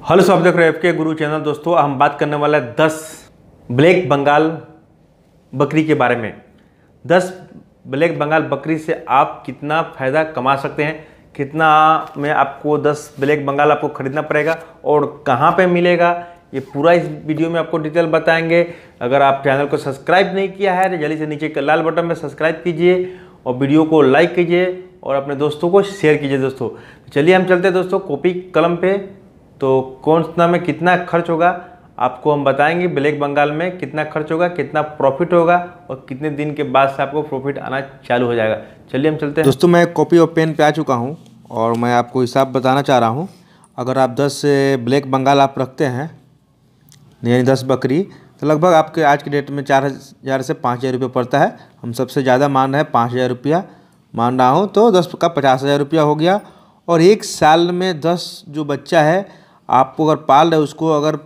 Hello सब देख रहे हैं के गुरु चैनल। दोस्तों, हम बात करने वाले हैं दस ब्लैक बंगाल बकरी के बारे में। दस ब्लैक बंगाल बकरी से आप कितना फ़ायदा कमा सकते हैं, कितना में आपको दस ब्लैक बंगाल आपको खरीदना पड़ेगा और कहाँ पे मिलेगा, ये पूरा इस वीडियो में आपको डिटेल बताएँगे। अगर आप चैनल को सब्सक्राइब नहीं किया है तो जल्दी से नीचे के लाल बटन में सब्सक्राइब कीजिए और वीडियो को लाइक कीजिए और अपने दोस्तों को शेयर कीजिए। दोस्तों, चलिए हम चलते हैं दोस्तों, कॉपी कलम पे। तो कौन सा में कितना खर्च होगा, आपको हम बताएँगे ब्लैक बंगाल में कितना खर्च होगा, कितना प्रॉफिट होगा और कितने दिन के बाद से आपको प्रॉफिट आना चालू हो जाएगा। चलिए हम चलते हैं। दोस्तों, मैं कॉपी और पेन पे आ चुका हूँ और मैं आपको हिसाब बताना चाह रहा हूँ। अगर आप 10 ब्लैक बंगाल आप रखते हैं, यानी दस बकरी तो लगभग आपके आज के डेट में चार हज़ार से पाँच हज़ार रुपये पड़ता है। हम सबसे ज़्यादा मान रहे हैं पाँच हज़ार रुपया। मान रहा हूँ तो दस का पचास हज़ार रुपया हो गया और एक साल में दस जो बच्चा है आपको अगर पाल रहे उसको अगर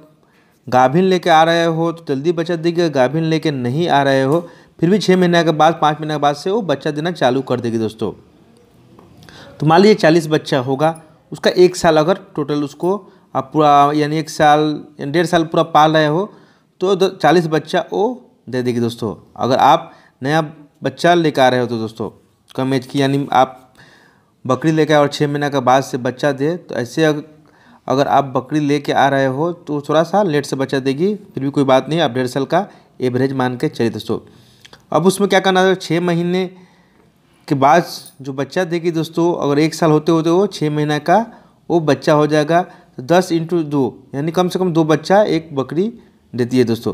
गाभिन लेके आ रहे हो तो जल्दी बच्चा देगी। गाभिन लेके नहीं आ रहे हो, फिर भी छः महीने के बाद, पाँच महीने के बाद से वो बच्चा देना चालू कर देगी दोस्तों। तो मान लीजिए चालीस बच्चा होगा, उसका एक साल अगर टोटल उसको आप पूरा, यानी एक साल, यानी डेढ़ साल पूरा पाल रहे हो तो चालीस बच्चा वो दे देगी दोस्तों। अगर आप नया बच्चा लेकर आ रहे हो तो दोस्तों, कम एज की, यानी आप बकरी लेकर और छः महीने के बाद से बच्चा दे तो ऐसे अगर आप बकरी लेके आ रहे हो तो थोड़ा सा लेट से बच्चा देगी, फिर भी कोई बात नहीं, आप डेढ़ साल का एवरेज मान के चलिए दोस्तों। अब उसमें क्या करना है छः महीने के बाद जो बच्चा देगी दोस्तों, अगर एक साल होते होते वो छः महीने का, वो बच्चा हो जाएगा तो दस इंटू दो, यानी कम से कम दो बच्चा एक बकरी देती है दोस्तों।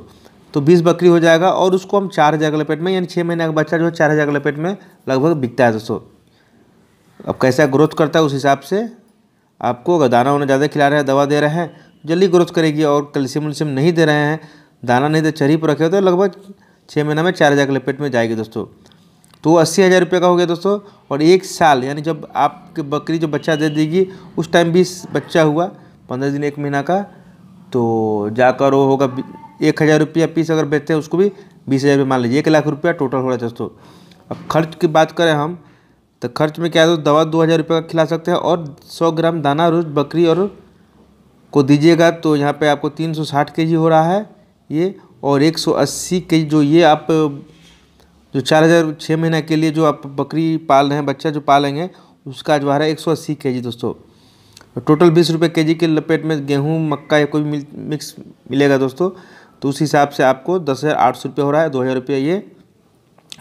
तो बीस बकरी हो जाएगा और उसको हम चार हज़ार के लपेट में, यानी छः महीने का बच्चा जो है, चार हज़ार के लपेट में लगभग बिकता है दोस्तों। अब कैसा ग्रोथ करता है उस हिसाब से आपको अगर दाना वाना ज़्यादा खिला रहे हैं, दवा दे रहे हैं, जल्दी ग्रोथ करेगी और कैल्शियम वल्शियम नहीं दे रहे हैं, दाना नहीं दे, चरी पर रखे हो तो लगभग छः महीना में चार हज़ार के लपेट में जाएगी दोस्तों। तो अस्सी हज़ार रुपये का हो गया दोस्तों, और एक साल, यानी जब आपकी बकरी जो बच्चा दे देगी, उस टाइम बीस बच्चा हुआ, पंद्रह दिन, एक महीना का तो जाकर वो होगा एक हज़ार रुपया पीस अगर बेचते हैं, उसको भी बीस हज़ार रुपये मान लीजिए, एक लाख रुपया टोटल हो रहा है दोस्तों। अब खर्च की बात करें हम तो खर्च में क्या है तो दवा दो हज़ार रुपये का खिला सकते हैं और सौ ग्राम दाना, रोज बकरी और को दीजिएगा तो यहाँ पे आपको तीन सौ साठ के जी हो रहा है ये और एक सौ अस्सी के जी जो ये आप, जो चार हज़ार छः महीने के लिए जो आप बकरी पाल रहे हैं, बच्चा जो पालेंगे, उसका जो है एक सौ अस्सी के जी दोस्तों। टोटल बीस रुपये के जी के लपेट में गेहूँ, मक्का या कोई मिक्स मिलेगा दोस्तों तो उस हिसाब से आपको दस हज़ार आठ सौ रुपये हो रहा है, दो हज़ार रुपये ये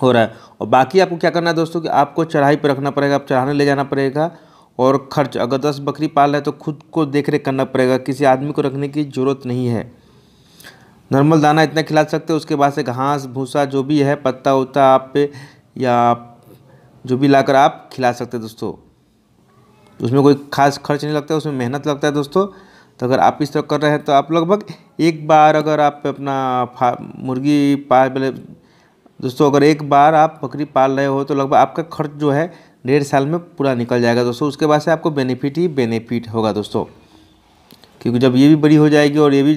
हो रहा है। और बाकी आपको क्या करना है दोस्तों कि आपको चढ़ाई पर रखना पड़ेगा, आप चढ़ाने ले जाना पड़ेगा और खर्च, अगर दस बकरी पाल रहे तो खुद को देख रेख करना पड़ेगा, किसी आदमी को रखने की ज़रूरत नहीं है। नॉर्मल दाना इतना खिला सकते हो, उसके बाद से घास, भूसा, जो भी है, पत्ता उत्ता आप पे या जो भी लाकर आप खिला सकते हैं दोस्तों। उसमें कोई खास खर्च नहीं लगता, उसमें मेहनत लगता है दोस्तों। तो अगर आप इस तरह कर रहे हैं तो आप लगभग एक बार अगर आप अपना मुर्गी पाल दोस्तों, अगर एक बार आप बकरी पाल रहे हो तो लगभग आपका खर्च जो है, डेढ़ साल में पूरा निकल जाएगा दोस्तों। उसके बाद से आपको बेनिफिट ही बेनिफिट होगा दोस्तों। क्योंकि जब ये भी बड़ी हो जाएगी और ये भी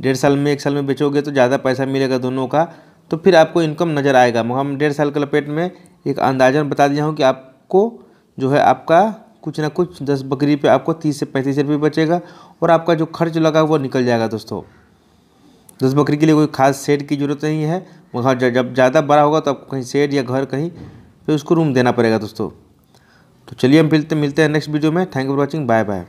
डेढ़ साल में, एक साल में बेचोगे तो ज़्यादा पैसा मिलेगा दोनों का तो फिर आपको इनकम नज़र आएगा। मगर हम डेढ़ साल के लपेट में एक अंदाजन बता दिया हूँ कि आपको जो है, आपका कुछ ना कुछ दस बकरी पे आपको तीस से पैंतीस रुपये बचेगा और आपका जो खर्च लगा वो निकल जाएगा दोस्तों। दस बकरी के लिए कोई खास सेट की ज़रूरत नहीं है। वहाँ जब ज़्यादा बड़ा होगा तो आपको कहीं सेट या घर कहीं फिर उसको रूम देना पड़ेगा दोस्तों। तो चलिए हम मिलते मिलते हैं नेक्स्ट वीडियो में। Thank you for watching bye bye